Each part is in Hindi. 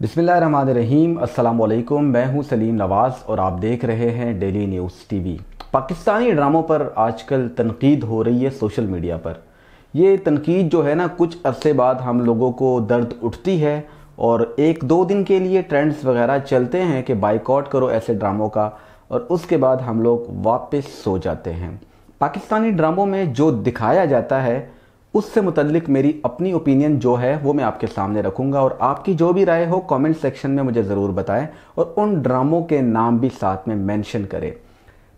बिसमीम अल्लाम मैं हूँ सलीम नवाज़ और आप देख रहे हैं डेली न्यूज़ टीवी। पाकिस्तानी ड्रामों पर आजकल तनकीद हो रही है सोशल मीडिया पर। ये तनकीद जो है ना, कुछ अरसे बाद हम लोगों को दर्द उठती है और एक दो दिन के लिए ट्रेंड्स वगैरह चलते हैं कि बाइकआउट करो ऐसे ड्रामों का और उसके बाद हम लोग वापस सो जाते हैं। पाकिस्तानी ड्रामों में जो दिखाया जाता है उससे मुतलिक मेरी अपनी ओपिनियन जो है, वो मैं आपके सामने रखूँगा और आपकी जो भी राय हो कमेंट सेक्शन में मुझे ज़रूर बताएँ और उन ड्रामों के नाम भी साथ में मेंशन करें।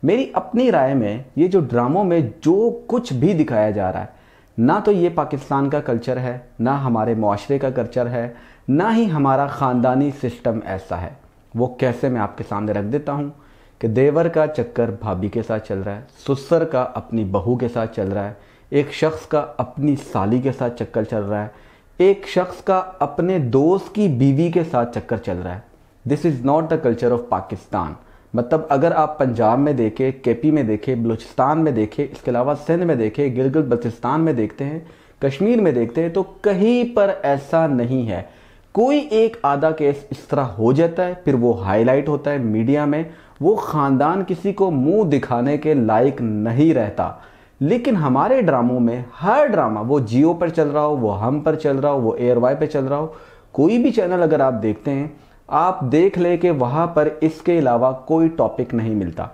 मेरी अपनी राय में, ये जो ड्रामों में जो कुछ भी दिखाया जा रहा है, ना तो ये पाकिस्तान का कल्चर है, ना हमारे माशरे का कल्चर है, ना ही हमारा ख़ानदानी सिस्टम ऐसा है। वो कैसे मैं आपके सामने रख देता हूँ कि देवर का चक्कर भाभी के साथ चल रहा है, सुसर का अपनी बहू के साथ चल रहा है एक शख्स का अपनी साली के साथ चक्कर चल रहा है। एक शख्स का अपने दोस्त की बीवी के साथ चक्कर चल रहा है। This is not the culture of Pakistan मतलब अगर आप पंजाब में देखें केपी में देखें, बलूचिस्तान में देखें, इसके अलावा सिंध में देखें, गिलगित बल्तिस्तान में देखते हैं, कश्मीर में देखते हैं तो कहीं पर ऐसा नहीं है। कोई एक आधा केस इस तरह हो जाता है, फिर वो हाईलाइट होता है मीडिया में, वो ख़ानदान किसी को मुँह दिखाने के लायक नहीं रहता। लेकिन हमारे ड्रामों में हर ड्रामा, वो जियो पर चल रहा हो, वो हम पर चल रहा हो, वो एयर वाई पर चल रहा हो, कोई भी चैनल अगर आप देखते हैं, आप देख ले कि वहाँ पर इसके अलावा कोई टॉपिक नहीं मिलता।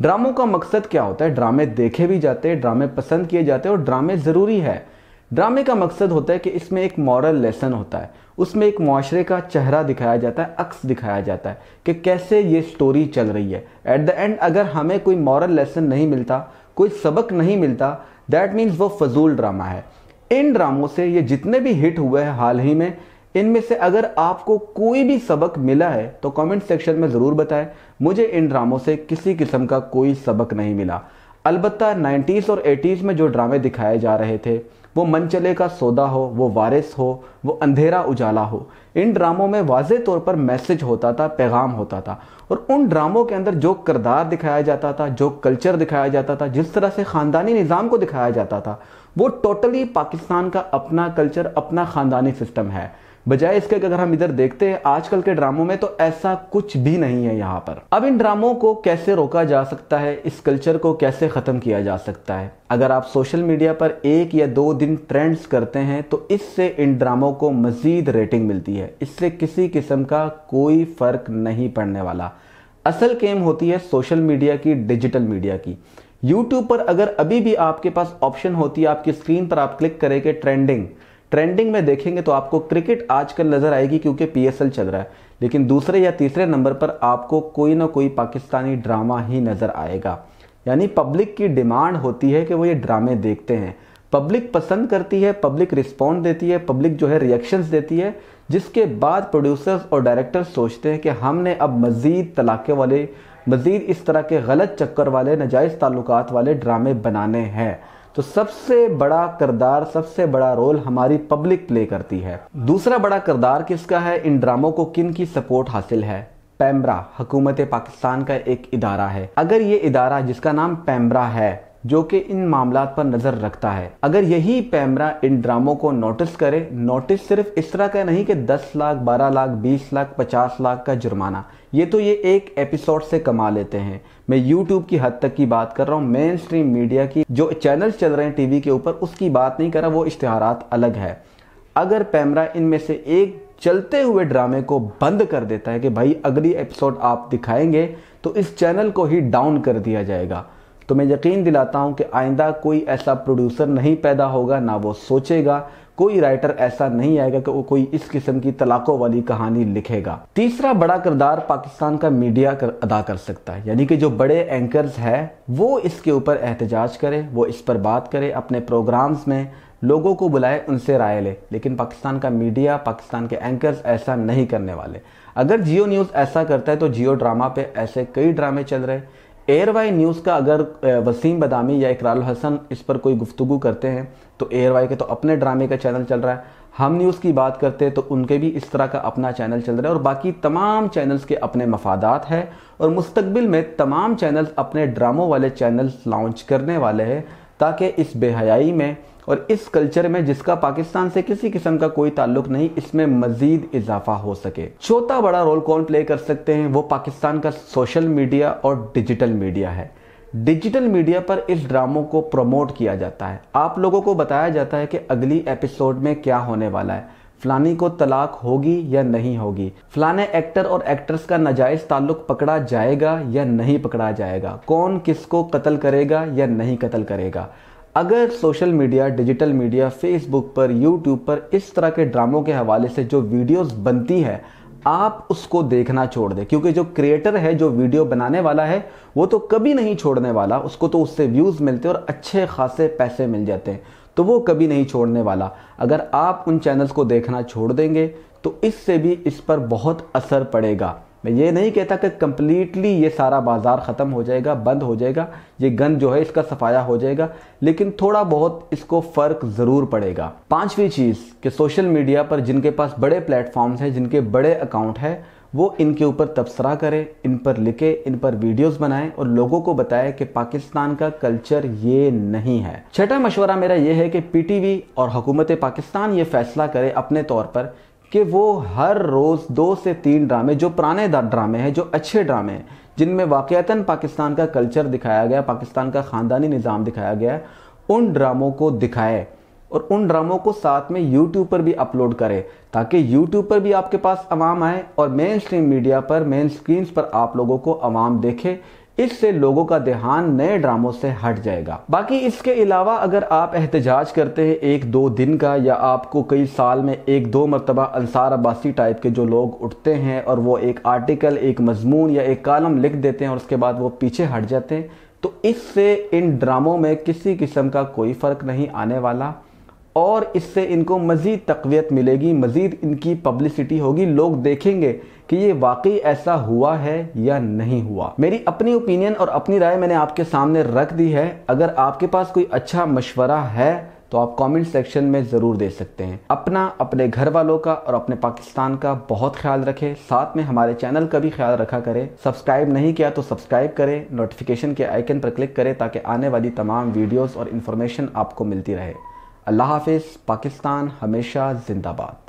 ड्रामों का मकसद क्या होता है? ड्रामे देखे भी जाते हैं, ड्रामे पसंद किए जाते हैं और ड्रामे ज़रूरी है। ड्रामे का मकसद होता है कि इसमें एक मॉरल लेसन होता है। उसमें एक माशरे का चेहरा दिखाया जाता है, अक्स दिखाया जाता है कि कैसे ये स्टोरी चल रही है। एट द एंड अगर हमें कोई मॉरल लेसन नहीं मिलता कोई सबक नहीं मिलता दैट मीन्स वो फजूल ड्रामा है। इन ड्रामों से ये जितने भी हिट हुए हैं हाल ही में, इनमें से अगर आपको कोई भी सबक मिला है तो कमेंट सेक्शन में ज़रूर बताएँ। मुझे इन ड्रामों से किसी किस्म का कोई सबक नहीं मिला। अलबत्ता 90s और 80s में जो ड्रामे दिखाए जा रहे थे, वो मनचले का सौदा हो, वो वारिस हो, वो अंधेरा उजाला हो, इन ड्रामों में वाज तौर पर मैसेज होता था, पैगाम होता था और उन ड्रामों के अंदर जो किरदार दिखाया जाता था, जो कल्चर दिखाया जाता था, जिस तरह से ख़ानदानी निज़ाम को दिखाया जाता था, वो टोटली पाकिस्तान का अपना कल्चर, अपना ख़ानदानी सिस्टम है। बजाय इसके अगर हम इधर देखते हैं, आजकल के ड्रामों में तो ऐसा कुछ भी नहीं है यहाँ पर। अब इन ड्रामों को कैसे रोका जा सकता है, इस कल्चर को कैसे ख़त्म किया जा सकता है? अगर आप सोशल मीडिया पर एक या दो दिन ट्रेंड्स करते हैं तो इससे इन ड्रामों को मज़ीद रेटिंग मिलती है। इससे किसी किस्म का कोई फ़र्क नहीं पड़ने वाला। असल गेम होती है सोशल मीडिया की, डिजिटल मीडिया की। यूट्यूब पर अगर अभी भी आपके पास ऑप्शन होती है, आपकी स्क्रीन पर आप क्लिक करेंगे ट्रेंडिंग ट्रेंडिंग में देखेंगे तो आपको क्रिकेट आजकल नज़र आएगी क्योंकि पीएसएल चल रहा है। लेकिन दूसरे या तीसरे नंबर पर आपको कोई ना कोई पाकिस्तानी ड्रामा ही नज़र आएगा। यानी पब्लिक की डिमांड होती है कि वो ये ड्रामे देखते हैं। पब्लिक पसंद करती है, पब्लिक रिस्पॉन्ड देती है, पब्लिक जो है रिएक्शंस देती है, जिसके बाद प्रोड्यूसर्स और डायरेक्टर्स सोचते हैं कि हमने अब मज़ीद तलाक़े वाले, मज़ीद इस तरह के गलत चक्कर वाले, नजायज़ ताल्लुकात वाले ड्रामे बनाने हैं। तो सबसे बड़ा किरदार, सबसे बड़ा रोल हमारी पब्लिक प्ले करती है। दूसरा बड़ा किरदार किसका है? इन ड्रामों को किन की सपोर्ट हासिल है? पैमरा हुकूमत पाकिस्तान का एक इदारा है। अगर ये इदारा, जिसका नाम पैम्बरा है जो कि इन मामला पर नज़र रखता है। अगर यही पैमरा इन ड्रामों को नोटिस करे, नोटिस सिर्फ़ इस तरह का नहीं कि 10 लाख 12 लाख 20 लाख 50 लाख का जुर्माना। ये तो ये एक एपिसोड से कमा लेते हैं। मैं यूट्यूब की हद तक की बात कर रहा हूँ मेन स्ट्रीम मीडिया की जो चैनल चल रहे हैं टीवी के ऊपर, उसकी बात नहीं कर रहा, वो इश्तहार अलग है। अगर पैमरा इनमें से एक चलते हुए ड्रामे को बंद कर देता है कि भाई अगली एपिसोड आप दिखाएँगे तो इस चैनल को ही डाउन कर दिया जाएगा। तो मैं यकीन दिलाता हूँ कि आइंदा कोई ऐसा प्रोड्यूसर नहीं पैदा होगा ना वो सोचेगा। कोई राइटर ऐसा नहीं आएगा कि वो कोई इस किस्म की तलाकों वाली कहानी लिखेगा। तीसरा बड़ा किरदार पाकिस्तान का मीडिया कर, अदा कर सकता है। यानी कि जो बड़े एंकर्स है वो इसके ऊपर एहतजाज करे वो इस पर बात करे अपने प्रोग्राम्स में लोगों को बुलाए उनसे राय ले। लेकिन पाकिस्तान का मीडिया पाकिस्तान के एंकर्स ऐसा नहीं करने वाले। अगर जियो न्यूज़ ऐसा करता है तो जियो ड्रामा पे ऐसे कई ड्रामे चल रहे एयर वाई न्यूज़ का अगर वसीम बदामी या इकराल हसन इस पर कोई गुफ्तु करते हैं तो एयर वाई के तो अपने ड्रामे का चैनल चल रहा है। हम न्यूज़ की बात करते हैं तो उनके भी इस तरह का अपना चैनल चल रहा है और बाकी तमाम चैनल्स के अपने मफादात हैं और मुस्तबिल में तमाम चैनल्स अपने ड्रामों वाले चैनल्स लॉन्च करने वाले हैं, ताकि इस बेहयाई में और इस कल्चर में जिसका पाकिस्तान से किसी किस्म का कोई ताल्लुक नहीं, इसमें मजीद इजाफा हो सके। चौथा बड़ा रोल कौन प्ले कर सकते हैं? वो पाकिस्तान का सोशल मीडिया और डिजिटल मीडिया है। डिजिटल मीडिया पर इस ड्रामों को प्रमोट किया जाता है। आप लोगों को बताया जाता है कि अगली एपिसोड में क्या होने वाला है। फलानी को तलाक होगी या नहीं होगी? फलाने एक्टर और एक्ट्रेस का नाजायज ताल्लुक पकड़ा जाएगा या नहीं पकड़ा जाएगा? कौन किसको कत्ल करेगा या नहीं कत्ल करेगा? अगर social media digital media Facebook पर यूट्यूब पर इस तरह के ड्रामों के हवाले से जो वीडियोस बनती है, आप उसको देखना छोड़ दें। क्योंकि जो क्रिएटर है, जो वीडियो बनाने वाला है, वो तो कभी नहीं छोड़ने वाला। उसको तो उससे व्यूज़ मिलते और अच्छे खासे पैसे मिल जाते हैं। तो वो कभी नहीं छोड़ने वाला। अगर आप उन चैनल्स को देखना छोड़ देंगे तो इससे भी इस पर बहुत असर पड़ेगा। मैं ये नहीं कहता कि कम्प्लीटली ये सारा बाज़ार ख़त्म हो जाएगा, बंद हो जाएगा, ये गन जो है इसका सफाया हो जाएगा, लेकिन थोड़ा बहुत इसको फ़र्क ज़रूर पड़ेगा। पांचवी चीज़ कि सोशल मीडिया पर जिनके पास बड़े प्लेटफॉर्म्स हैं, जिनके बड़े अकाउंट हैं, वो इनके ऊपर तबसरा करें, इन पर लिखे, इन पर वीडियोस बनाएँ और लोगों को बताएँ कि पाकिस्तान का कल्चर ये नहीं है। छठा मशवरा मेरा ये है कि पीटीवी और हुकूमत पाकिस्तान ये फैसला करे अपने तौर पर कि वो हर रोज़ दो से तीन ड्रामे, जो पुराने ड्रामे हैं, जो अच्छे ड्रामे हैं, जिनमें वाक़ता पाकिस्तान का कल्चर दिखाया गया, पाकिस्तान का ख़ानदानी निज़ाम दिखाया गया है उन ड्रामों को दिखाए और उन ड्रामों को साथ में यूट्यूब पर भी अपलोड करें, ताकि यूट्यूब पर भी आपके पास आवाम आए और मेन स्ट्रीम मीडिया पर मेन स्क्रीन पर आप लोगों को आवाम देखे इससे लोगों का ध्यान नए ड्रामों से हट जाएगा। बाकी इसके अलावा अगर आप एहतजाज करते हैं एक दो दिन का या आपको कई साल में एक दो मरतबा अंसार अब्बासी टाइप के जो लोग उठते हैं और वो एक आर्टिकल एक मजमून या एक कालम लिख देते हैं और उसके बाद वो पीछे हट जाते हैं तो इससे इन ड्रामों में किसी किस्म का कोई फ़र्क नहीं आने वाला। और इससे इनको मज़ीद तकवीत मिलेगी, मज़ीद इनकी पब्लिसिटी होगी। लोग देखेंगे कि ये वाकई ऐसा हुआ है या नहीं हुआ। मेरी अपनी ओपिनियन और अपनी राय मैंने आपके सामने रख दी है। अगर आपके पास कोई अच्छा मशवरा है तो आप कमेंट सेक्शन में ज़रूर दे सकते हैं। अपना, अपने घर वालों का और अपने पाकिस्तान का बहुत ख्याल रखें। साथ में हमारे चैनल का भी ख्याल रखा करें। सब्सक्राइब नहीं किया तो सब्सक्राइब करें। नोटिफिकेशन के आइकन पर क्लिक करें ताकि आने वाली तमाम वीडियोस और इन्फॉर्मेशन आपको मिलती रहे। अल्लाह हाफिज़ पाकिस्तान हमेशा जिंदाबाद।